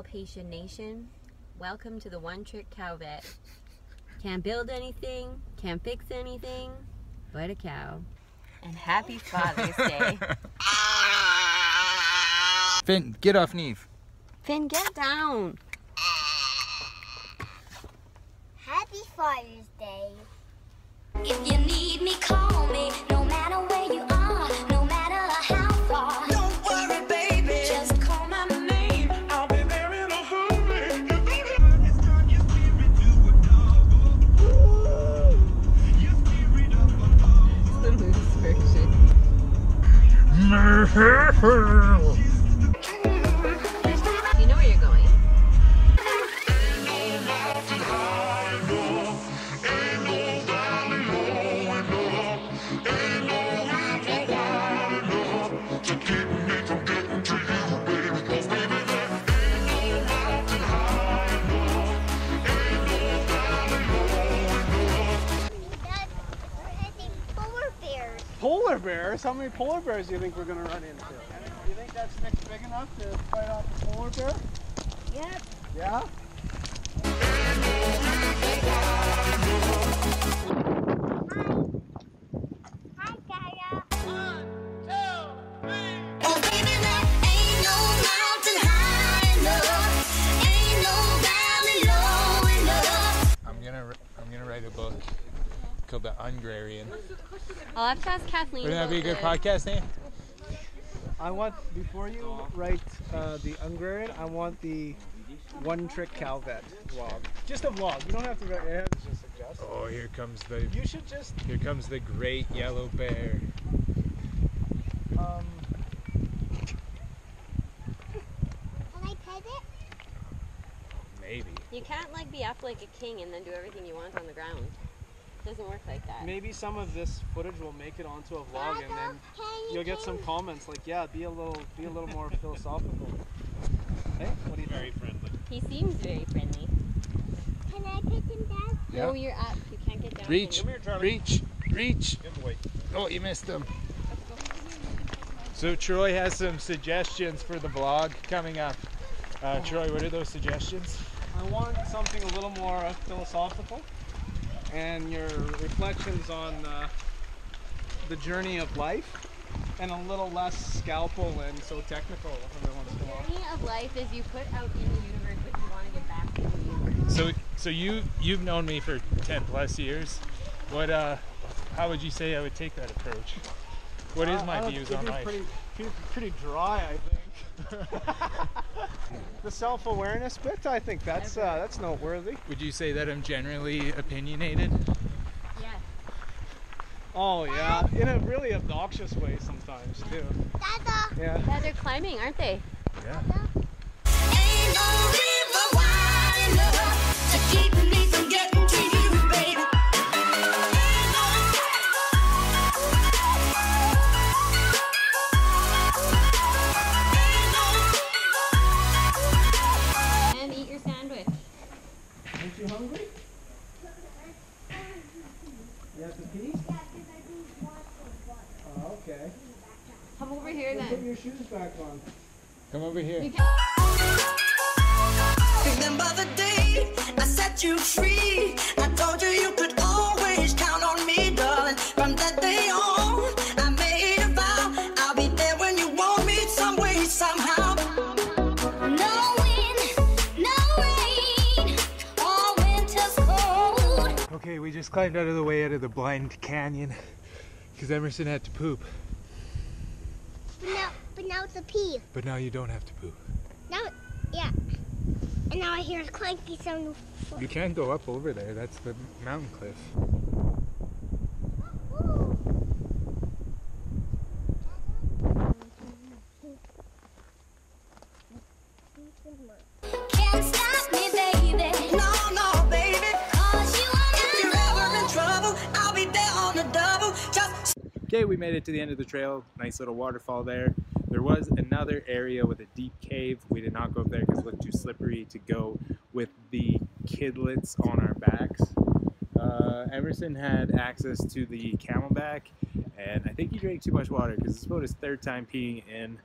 Palpation Nation. Welcome to the One Trick Cow Vet. Can't build anything, can't fix anything but a cow. And happy Father's Day. Finn, get off Niamh. Finn, get down. Happy Father's Day. If you need me, call me. Bears? How many polar bears do you think we're gonna run into? Do you think that's Nick's big enough to fight off a polar bear? Yep. Yeah? Called The Ungrarian. I'll have to ask Kathleen. Wouldn't that be a good about podcast name? I want, before you write uh, the Ungrarian, I want the One Trick Cow Vet vlog. Just a vlog. You don't have to write, yeah, it's just suggest. Oh, here comes the You should just, here comes the great yellow bear. um, Can I pet it? Maybe. You can't like be up like a king and then do everything you want on the ground. Doesn't work like that. maybe some of this footage will make it onto a vlog and then you you'll get some comments like, yeah, be a little, be a little more philosophical. Hey, what do you think? He seems very friendly. Can I pet him, Dad? Yeah. No, you're up. You can't get down. Reach, there. reach, reach. Oh, you missed him. So Troy has some suggestions for the vlog coming up. Uh, Troy, what are those suggestions? I want something a little more philosophical and your reflections on uh, the journey of life and a little less scalpel and so technical every once in a while. journey of life is you put out in the universe what you want to get back to the universe. So, so you you've known me for ten plus years. What uh, how would you say I would take that approach? What is Uh, my I don't views on life? Pretty, pretty, pretty dry, I think. the self-awareness bit, I think that's uh, that's noteworthy. Would you say that I'm generally opinionated? Yes. Oh yeah, in a really obnoxious way sometimes too. Dada. Yeah. Yeah, they're climbing, aren't they? Yeah. Ain't You have to pee? Oh, okay. Come over here Put then. your shoes back on. Come over here. Remember the day I set you free. I told you you could just climbed out of the way out of the blind canyon because Emerson had to poop. But now, but now it's a pee. But now you don't have to poop. Now, yeah. And now I hear a clanky sound. You can't go up over there. That's the mountain cliff. Okay, we made it to the end of the trail. Nice little waterfall there. There was another area with a deep cave. We did not go up there because it looked too slippery to go with the kidlets on our backs. Uh, Emerson had access to the CamelBak, and I think he drank too much water because it's about his third time peeing in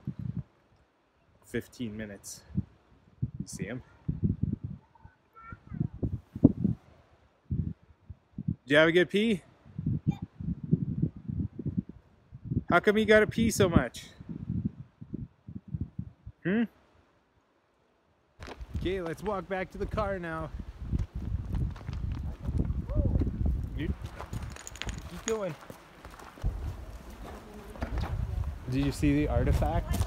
15 minutes. You see him? Did you have a good pee? How come you gotta pee so much? Hmm? Okay, let's walk back to the car now. You- Keep going. Did you see the artifact?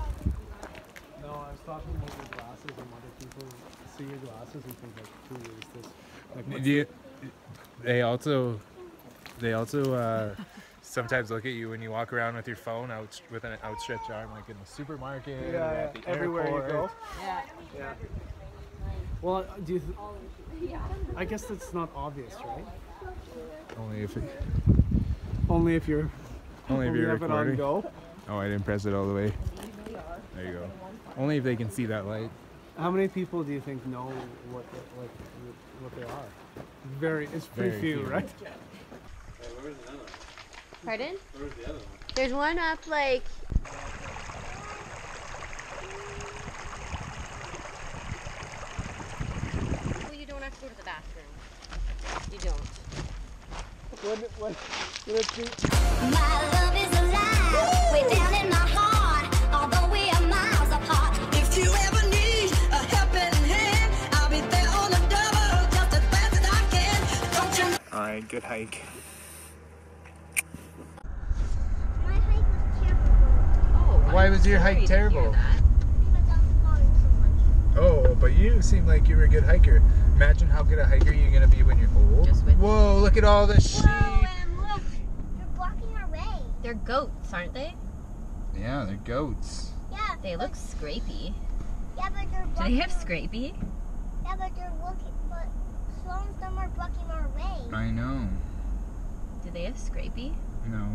No, I was talking about your glasses and other people see your glasses and think like, who is this? Like, Do you, they also they also uh, sometimes look at you when you walk around with your phone out with an outstretched arm, like in the supermarket, Yeah, or at the everywhere airport. you go. Yeah. Yeah. Well, do you? Th- I guess that's not obvious, right? Only if it, Only if you're. only if you're have it on recording. go. Oh, I didn't press it all the way. There you go. Only if they can see that light. How many people do you think know what the, like what they are? Very. It's pretty Very few, few. right? Pardon? There's one up like. Well, you don't have to go to the bathroom. You don't. It's the- My love is alive, way down in my heart. Although we are miles apart, If you ever need a helping hand, I'll be there on the double just as fast as I can. Don't you All right, good hike. My hike was terrible Oh. Why I'm your hike terrible? that. because I was falling so much. Oh, but you seem like you were a good hiker. Imagine how good a hiker you're gonna be when you're old. Just Whoa, look at all the sheep. Whoa, and look, you're blocking our way. They're goats, aren't they? Yeah, they're goats. Yeah, They look scrapey. Yeah, but they're Do they have our- scrapie? Yeah, but they're looking. But some of them are blocking our way. I know. Do they have scrapie? No.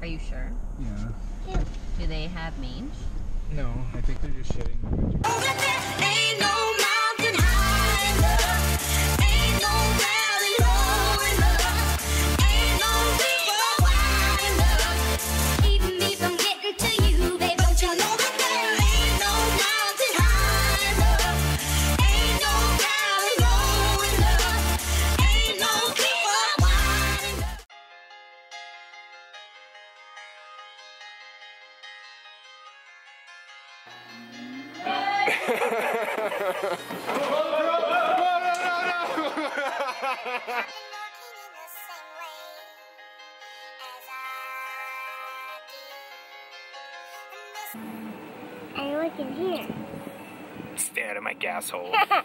Are you sure? Yeah. Do they have mange? No, I think they're just shitting. I look in here. Stay out of my gas hole.